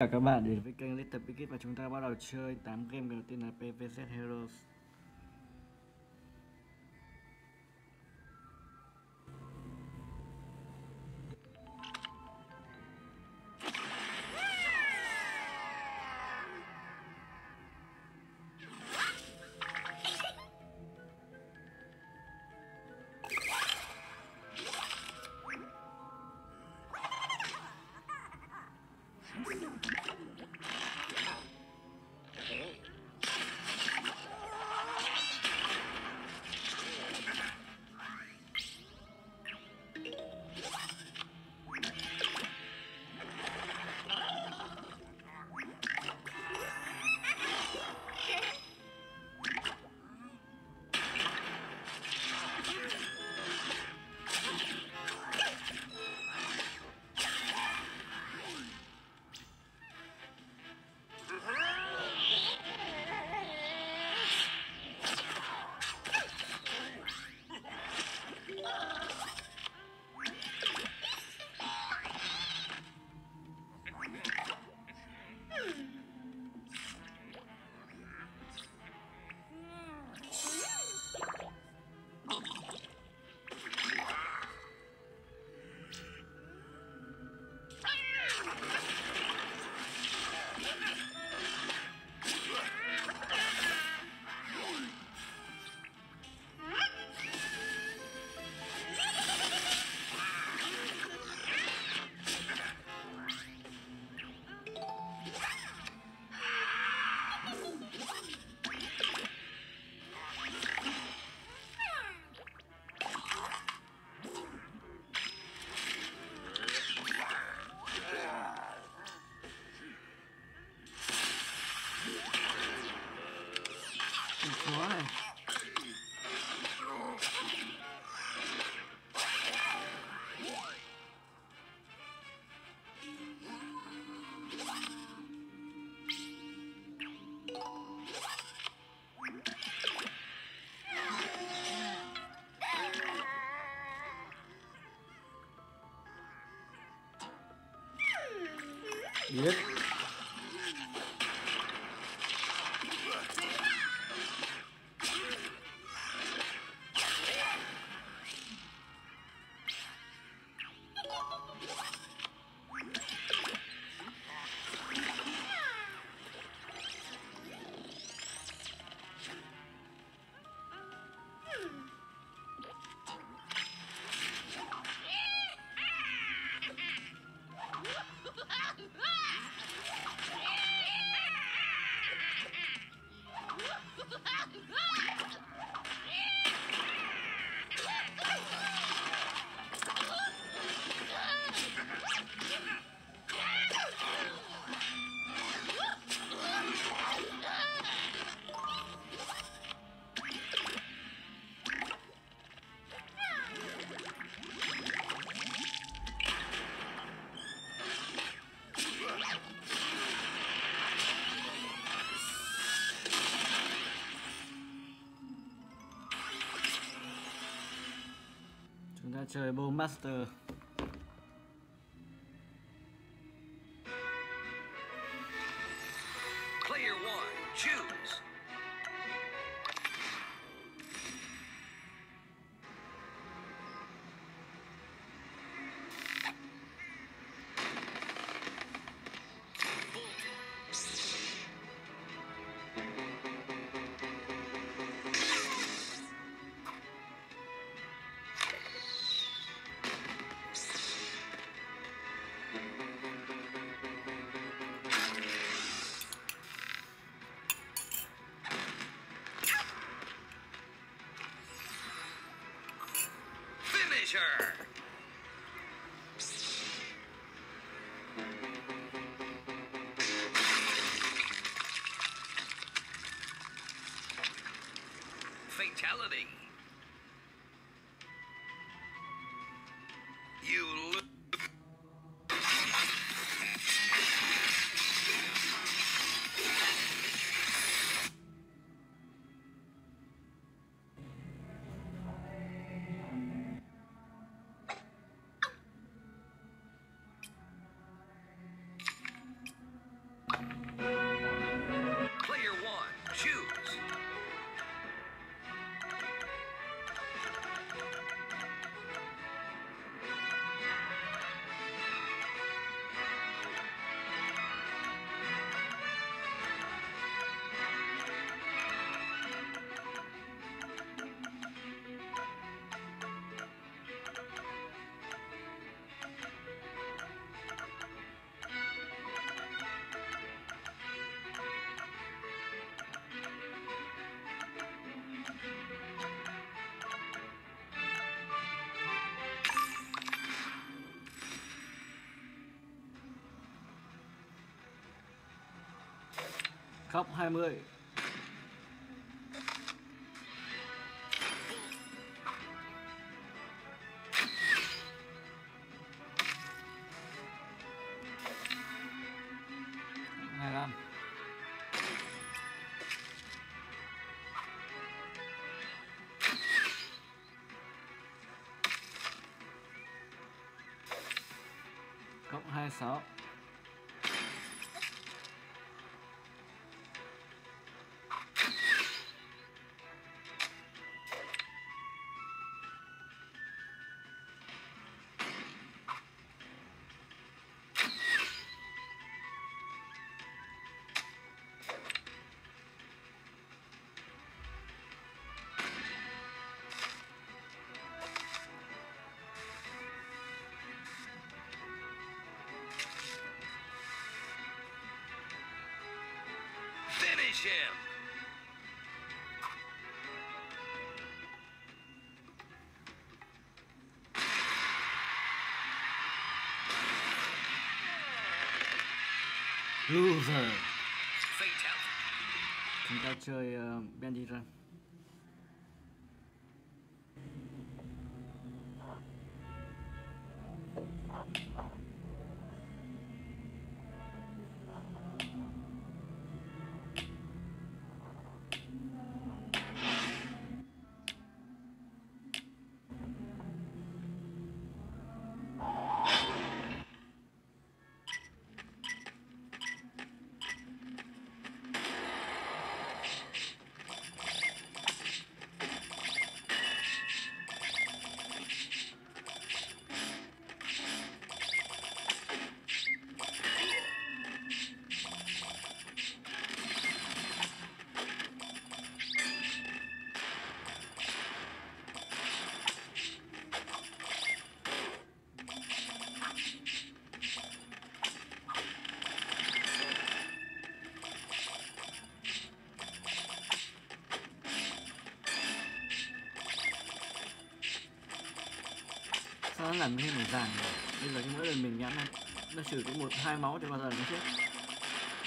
chào các bạn đến với kênh Little Big và chúng ta bắt đầu chơi 8 game đầu tiên là PVZ Heroes. Yep. Chơi Bow Master Finish cộng 20 Finish him. Loser. Chúng ta chơi uh, Bendy Run Sao nó làm thêm một dàn? Bây giờ mỗi lần mình nhắn Nó xử cái một, hai máu cho bao giờ nó chết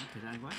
Mất thời gian quá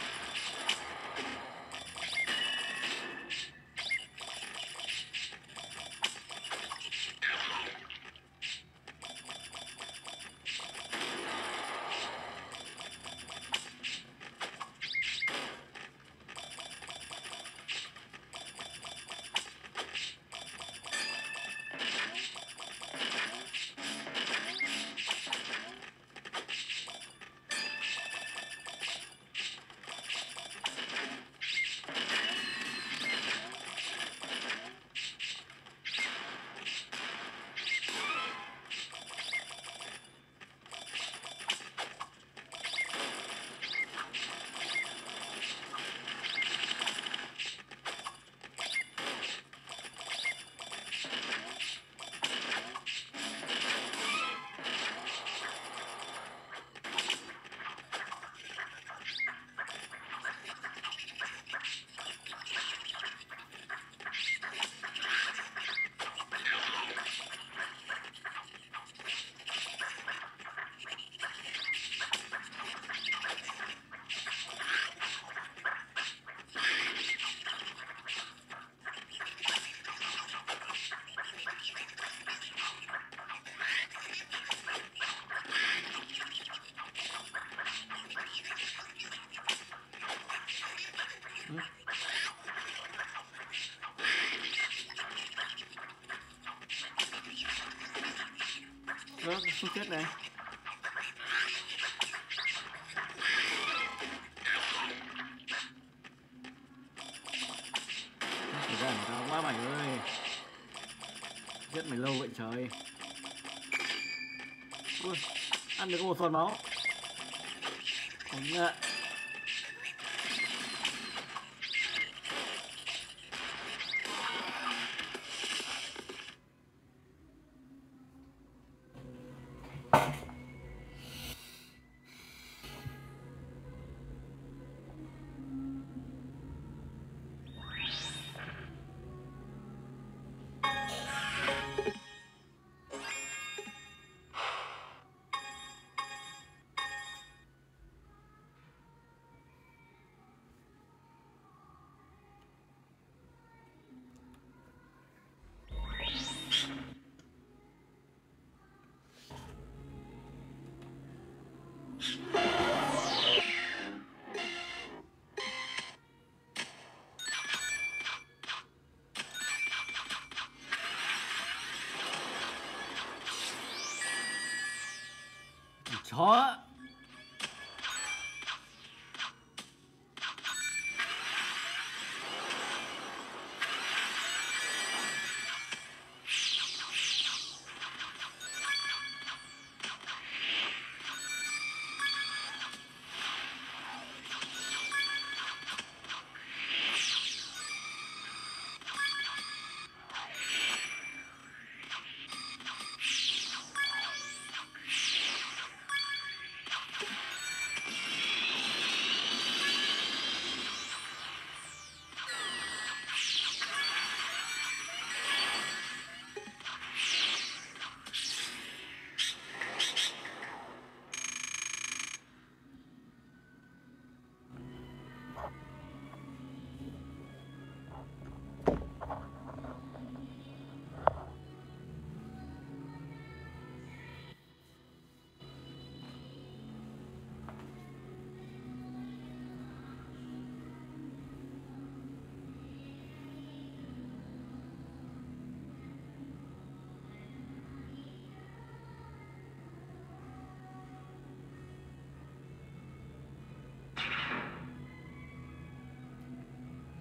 chi tiết này. Thời gian tao quá mày ơi. Giết mày lâu vậy trời. Ui, ăn được một phần máu. Không 好。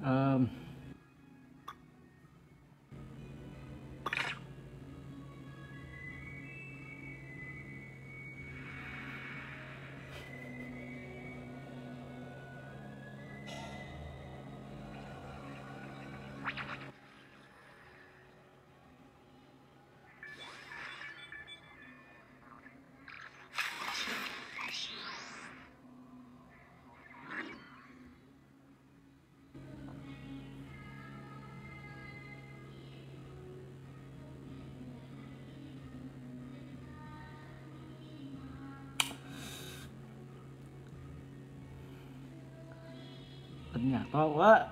Um, bật nhạc to quá.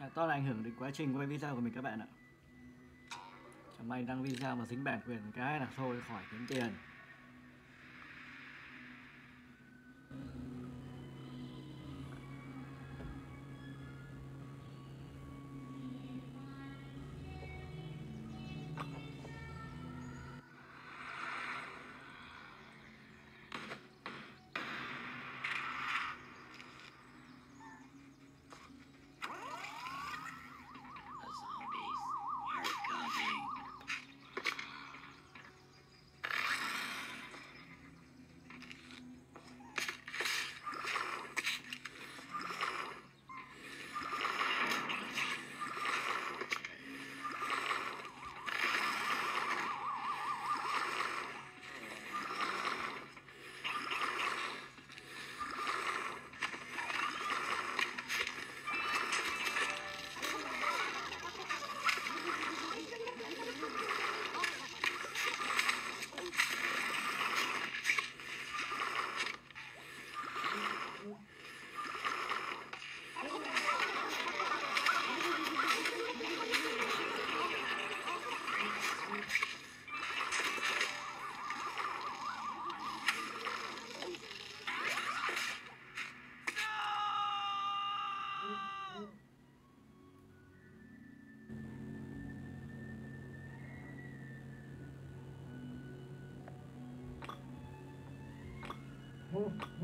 Nhạc to là ảnh hưởng đến quá trình quay video của mình các bạn ạ. Chẳng may đăng video mà dính bản quyền cái là thôi khỏi kiếm tiền.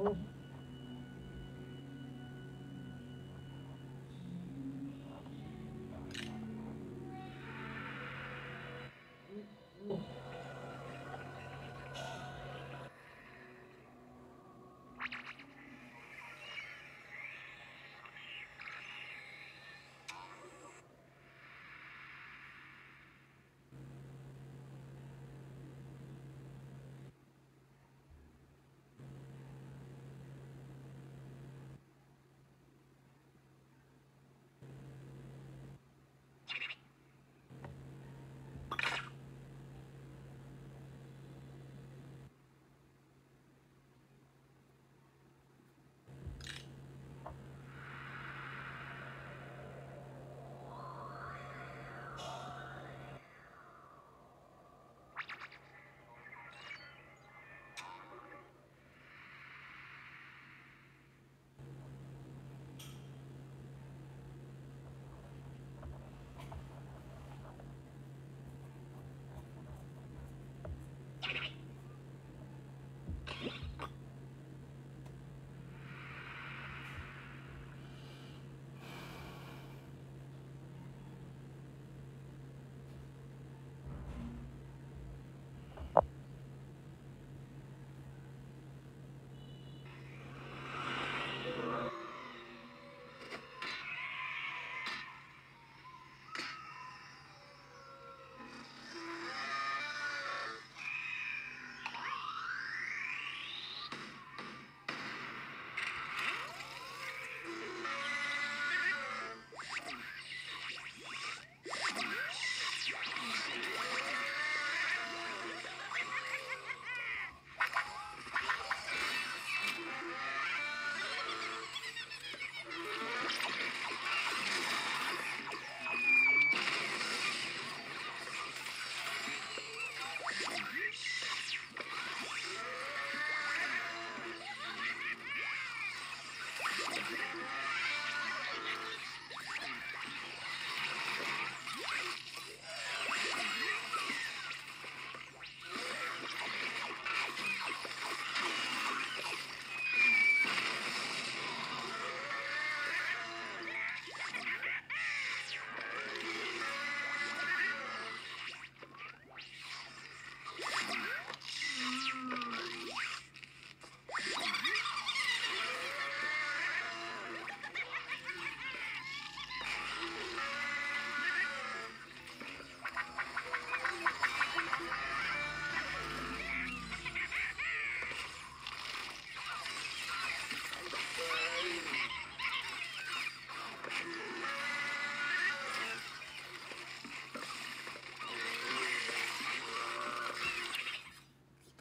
Oh.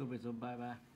Về 拜拜。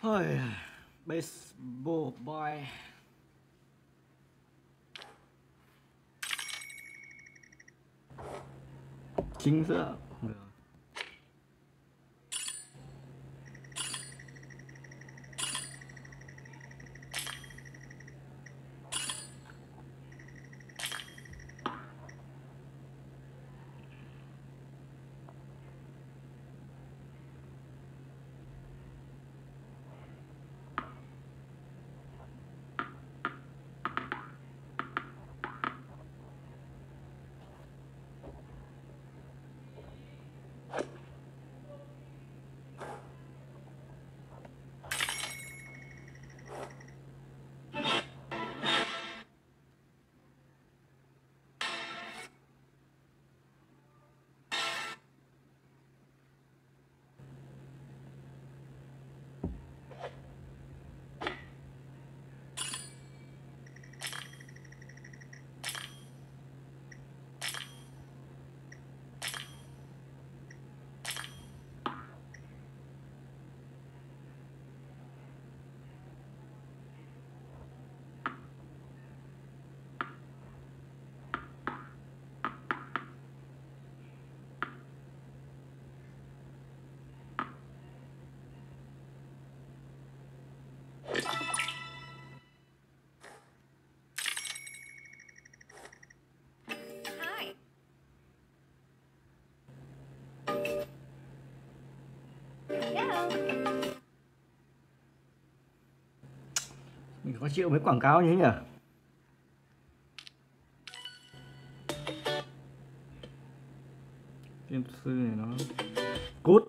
Oh baseball boy. Kings up. Mình khó chịu mấy quảng cáo như thế nhỉ? Tiên sư này nó Cút